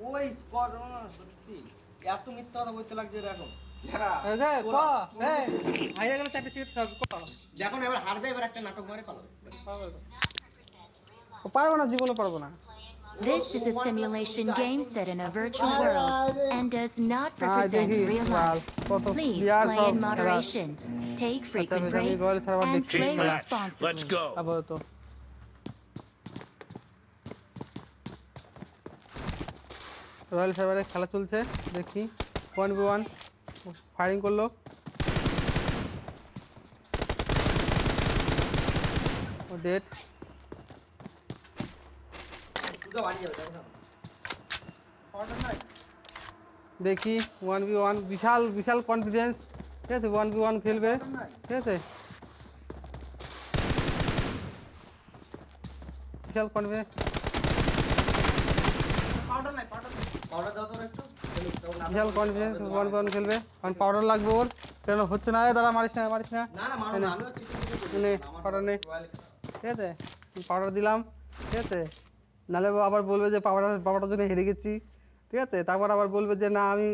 ওই স্কোয়াড সত্যি এত মিথ্যা কথা বলতে লাগছে এখন পারব না জীবনে পারব না This is a simulation game set in a virtual world and does not represent real life. Please play in moderation, take frequent breaks, and play responsibly. Royal সার্ভারে খেলা চলছে, দেখি। ওয়ান বি ওয়ান ফায়ারিং করল। Date দেখি one B one বিশাল বিশাল confidence ঠিক আছে ওয়ান বি ওয়ান খেলবে। ঠিক আছে। বিশাল কনফিডেন্স পাউডার নাই পাউডার নাই পাউডার দাও তো একটু বিশাল কনফিডেন্স ওয়ান ওয়ান খেলবে। কারণ পাউডার লাগবে ওর কেন হচ্ছে না? দাঁড়া মারিস না মারিস না। না পাউডার নে। ঠিক আছে? পাউডার দিলাম ঠিক আছে? নাহলে আবার বলবে যে পাউডার পাউডার জন্য হেরে গেছি। ঠিক আছে? তারপর আবার বলবে যে না আমি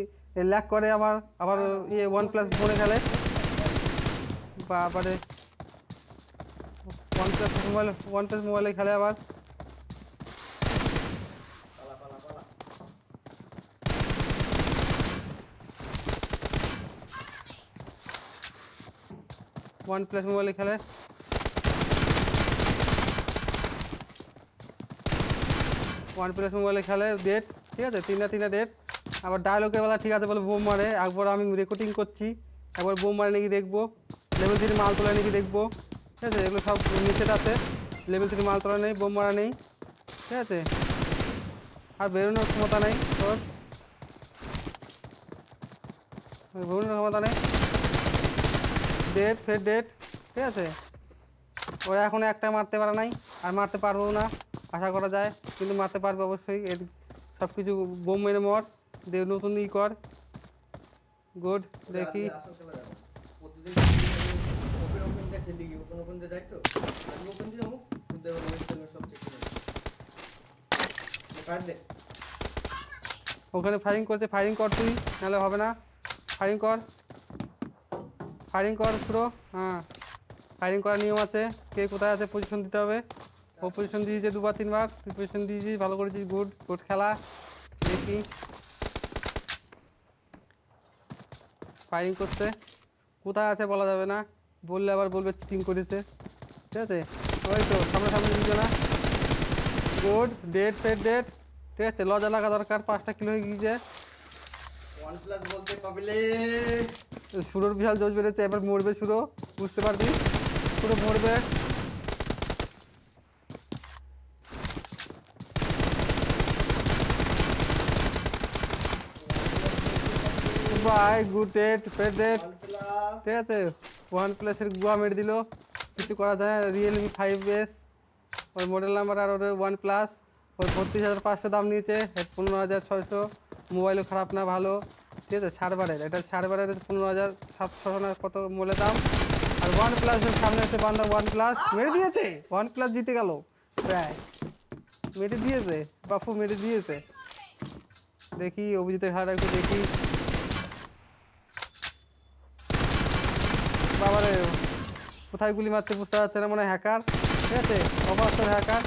ল্যাক করে আমার আবার ইয়ে ওয়ান প্লাস ফোনে খেলে। বাবারে। One plus mobile one plus মোবাইলে খেলে আবার। ওয়ান প্লাস মোবাইলে খেলে। ওয়ান প্লাস মোবাইলে খেলে ডেট ঠিক আছে? তিনটা তিনটা ডেট আবার ডায়লগের বেলা ঠিক আছে বলে বোম মারে। একবার আমি রেকর্ডিং করছি। একবার বোম মারে নাকি দেখব। লেভেল থ্রি মাল তোলা নাকি দেখব। ঠিক আছে? এগুলো সব নিচের আছে। লেভেল থ্রি মাল তোলা নেই বোম মারা নেই। ঠিক আছে? আর বেরোনোর ক্ষমতা নেই তোর। বেরোনোর ক্ষমতা নেই। ডেট ফের ডেট ঠিক আছে? ওরা এখন একটা মারতে পারে নাই, আর মারতে পারব না, আশা করা যায়, কিন্তু মারতে পারবে অবশ্যই। এর সব কিছু বোম মেরে মর দে নতুন ই কর। গুড দেখি। ওখানে ফায়ারিং করছে ফায়ারিং কর তুই, নাহলে হবে না। ফায়ারিং কর। ফায়ারিং কর পুরো হ্যাঁ। ফায়ারিং করার নিয়ম আছে। কে কোথায় আছে পজিশন দিতে হবে। ও পজিশন দিয়েছে দুবার, তিনবার। তুই পজিশন দিয়েছিস, ভালো করেছিস গুড গুড খেলা। দেখি। ফায়ারিং করতে কোথায় আছে বলা যাবে না। বললে আবার বলবে চিটিং করেছে। ঠিক আছে? ওই তো সামনে সামনে দিচ্ছে না। গুড ডেট ফেট ডেট ঠিক আছে? লজা লাগা দরকার। পাঁচটা কিলো হয়ে গিয়েছে। ওয়ান বলতে পাবলে সুরোর বিশাল জোশ বেড়েছে এবার মরবে সুরো বুঝতে পারবি? সুরো মরবে। বাই গুড ডেট ফের ডেট। ঠিক আছে ওয়ান প্লাসের গুয়া মেরে দিল। কিছু করা যায় রিয়েলমি ফাইভ এস ওর মডেল নাম্বার আর ওর ওয়ান প্লাস ওর বত্রিশ হাজার পাঁচশো দাম নিয়েছে পনেরো হাজার ছয়শো। মোবাইলও খারাপ না, ভালো। ঠিক আছে, সার্ভারের। এটা সার্ভারের পনেরো হাজার সাতশো না কত মোলে দাম। আর ওয়ান প্লাসের সামনে এসে বান্ধব ওয়ান প্লাস মেরে দিয়েছে? ওয়ান প্লাস জিতে গেল। প্রায়। মেরে দিয়েছে? বাফু মেরে দিয়েছে। দেখি, অভিজিতের হার একটু দেখি। বাবারে, কোথায় গুলি মারছে বুঝতে পারছে না, মনে হ্যাকার ঠিক আছে অবস্থার হ্যাকার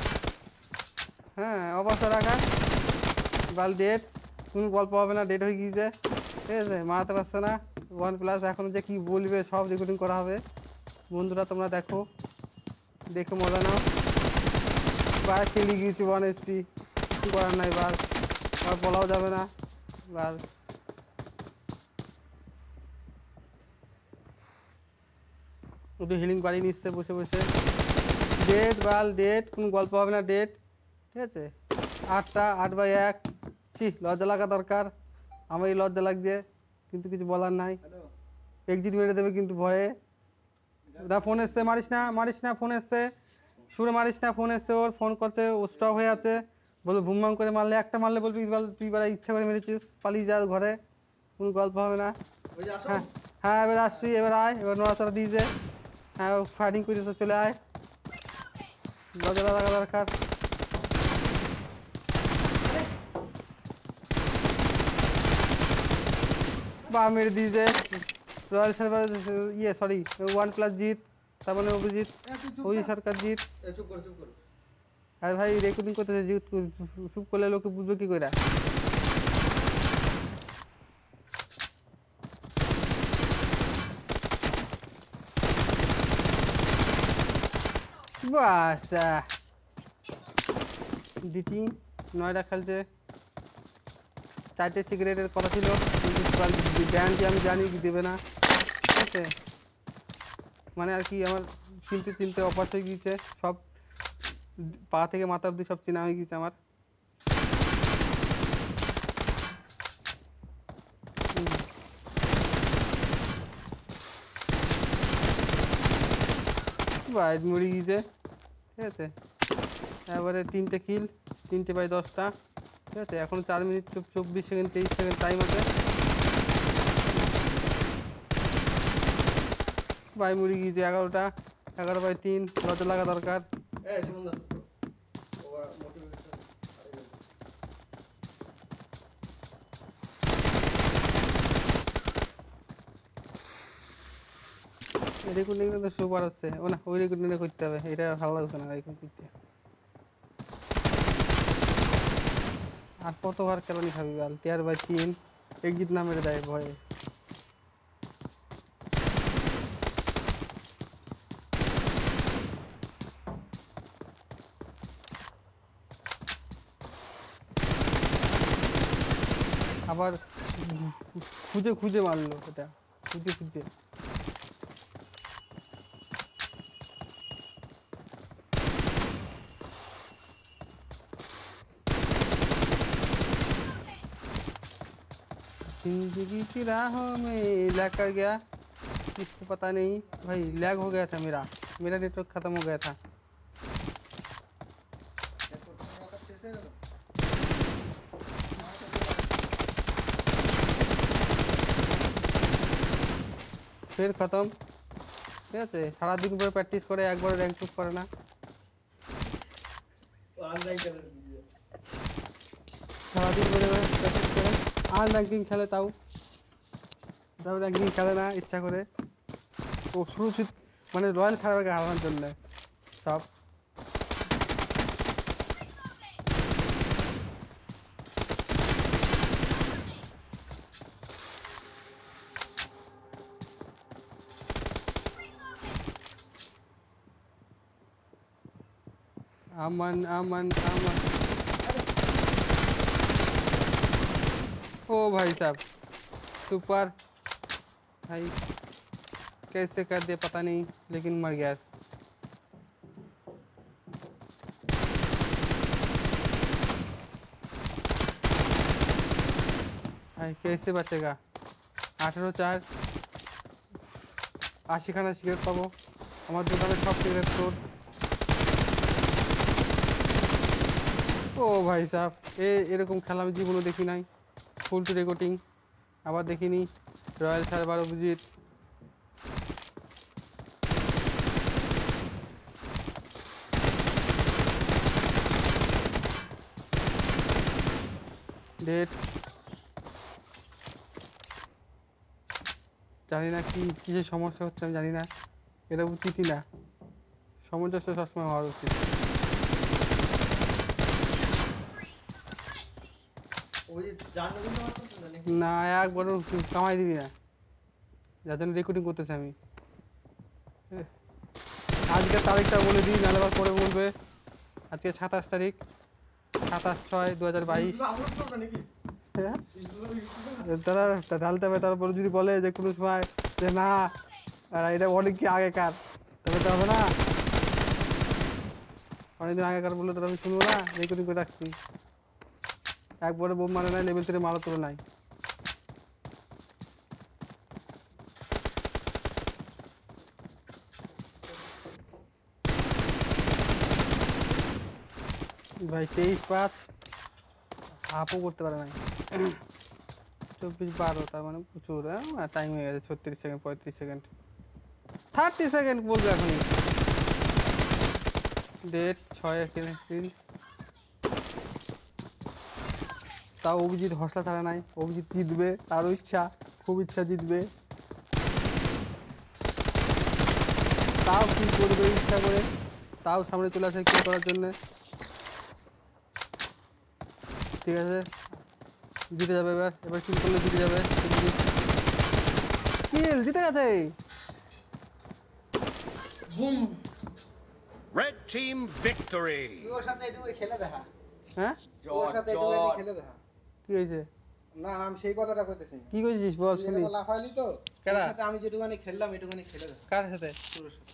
হ্যাঁ অবস্থার হ্যাকার বাল ডেট কোনো গল্প হবে না ডেট হয়ে গিয়েছে। ঠিক আছে মারাতে পারছে না। ওয়ান প্লাস এখন যে কি বলবে, সব রেকর্ডিং করা হবে। বন্ধুরা, তোমরা দেখো। দেখে মজা নাও। বার খেলে গিয়েছি ওয়ান এসপি কিছু করার নাই বার আর বলাও যাবে না বার একটু হিলিং বাড়ি নিচ্ছে বসে বসে। ডেট বাল ডেট কোনো গল্প হবে না ডেট ঠিক আছে। আটটা, আট বাই এক। ছি লজ্জা লাগা দরকার। আমার এই লজ্জা লাগছে কিন্তু কিছু বলার নাই। এক্সিট মেরে দেবে কিন্তু ভয়ে। দা ফোন এসছে মারিস না মারিস না ফোন এসছে। সুরে মারিস না ফোন এসছে ওর ফোন করছে ও স্টপ হয়ে আছে। বলবে ভুমভাম করে মারলে একটা মারলে বলবি বল তুই এবার ইচ্ছা করে মেরেছিস পালিয়ে যা ঘরে। কোনো গল্প হবে না। যে হ্যাঁ হ্যাঁ এবার আসছি এবার আয় এবার নড়াচড়া দিয়েছে হ্যাঁ ফাইটিং করেছে চলে আয়। লজ্জা লাগা দরকার। মেরে দিয়েছে রয়্যাল সার্ভার ইয়ে সরি ওয়ান প্লাস জিত তার মানে অভিজিৎ ওই সরকার জিত। আর ভাই রেকর্ডিং করতেছে জিত চুপ করলে লোকে বুঝবে কি করে বাস। ডিটিং নয়টা খেলছে। চারটে সিগারেটের কথা ছিল। গ্যারান্টি আমি জানি দেবে না। ঠিক আছে। মানে আর কি আমার চিনতে চিনতে অভ্যাস হয়ে গিয়েছে। সব পা থেকে মাথা অবধি সব চেনা হয়ে গিয়েছে আমার। বাইট মরে গিয়েছে। ঠিক আছে। এবারে তিনটে কিল তিনটে বাই দশটা। ঠিক আছে এখন চার মিনিট চব্বিশ সেকেন্ড তেইশ সেকেন্ড টাইম আছে। বাই মুড়ি গিয়েছে এগারোটা। এগারো বাই তিন লজা লাগা দরকার। রেকর্ডিংটা তো সুপার হচ্ছে। ও না ওই রেকর্ডিংটা করতে হবে। এটা ভালো লাগছে না রেকর্ড করতে। আর কতবার কেলানি খাবি বল? তেয়ার বাই তিন এক্সিট না মেরে দেয় ভয়ে। আবার খুঁজে খুঁজে মারলো এটা খুঁজে খুঁজে। जिंदगी की राहों में लैग कर गया किसको पता नहीं भाई लैग हो गया था मेरा मेरा नेटवर्क खत्म हो गया था দেখো তোমার কথা শেষ হয়ে গেল ফের খতম ঠিক আছে সারাদিন পরে প্র্যাকটিস করে একবার র্যাঙ্ক চুপ করে না অনলাইন করে দিও সারাদিন পরে প্র্যাকটিস করে আর র্যাঙ্কিং খেলে তাও। তাও র্যাঙ্কিং খেলে না, ইচ্ছা করে। ও সুরক্ষিত মানে রয়্যাল সার্ভারকে হারানোর জন্য, সব। আমান আমান আমান। ओ भाई साहब सुपर भाई कैसे कर दिया पता नहीं लेकिन मर गया भाई कैसे बचेगा আঠেরো চার আশিখানা সিগারেট পাবো আমার দোকানে সব সিগারেট তোর ও ভাই সাহ এ এরকম খেলা আমি জীবনে দেখি নাই ফুল টু রেকর্ডিং, আবার দেখিনি। রয়্যাল সার্ভার অভিজিৎ ডেট জানি না কি, কিসের সমস্যা হচ্ছে আমি জানি না। এটা উচিতই না। সামঞ্জস্য সবসময় হওয়ার উচিত ওই যে জানো কিন্তু আমার পছন্দ নাকি না একবারও তুই কামাই দিবি না। যার জন্য রেকর্ডিং করতেছি আমি। এহ, আজকের তারিখটা বলে দিই নাহলে আবার পরে বলবে। আজকে সাতাশ তারিখ সাতাশ ছয় দু হাজার বাইশ। ইউটিউবে তারা ঢালতে হবে তারপরে যদি বলে যে কোনো সময় যে না এটা অনেক কি আগেকার? তবে তো হবে না। অনেকদিন আগেকার বললে তো আমি শুনব না রেকর্ডিং করে রাখছি। একবারে বোম মারে নাই লেভেল থেকে মারা তোলে নাই ভাই, তেইশ পাঁচ, হাফও করতে পারে নাই। চব্বিশ বারো, তার মানে প্রচুর হ্যাঁ? টাইম হয়ে গেছে ছত্রিশ সেকেন্ড পঁয়ত্রিশ সেকেন্ড থার্টি সেকেন্ড বলবে এখনই। ডেট ছয় এপ্রিল তাও অভিজিৎ হসলা ছাড়া নাই। অভিজিৎ জিতবে তারও ইচ্ছা খুব ইচ্ছা জিতবে। তাও কি করবে ইচ্ছা করে তাও সামনে চলে আসে কিল করার জন্যে? ঠিক আছে জিতে যাবে এবার এবার কিল করলে জিতে যাবে? কিল জিতে গেছে। victory. তুই ওর সাথে একটু খেলে দেখা। হ্যাঁ ওর সাথে একটু খেলে দেখা। কি হয়েছে? না আমি সেই কথাটা কইতেছি। কি করেছিস বল শুনি। লাফাইলি তো কার? সাথে আমি যেটুখানি খেললাম এটুখানি খেলে কার সাথে? সুরের সাথে।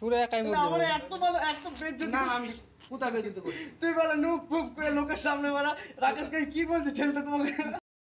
পুরো একাই মরে আমার এত ভালো এত বেজ্জতি না আমি কোথায় বেজিত করি তুই বলে নুপ ফুপ করে লোকের সামনে বড় রাকেশ কি বলছে ছেলেটা তোমাকে?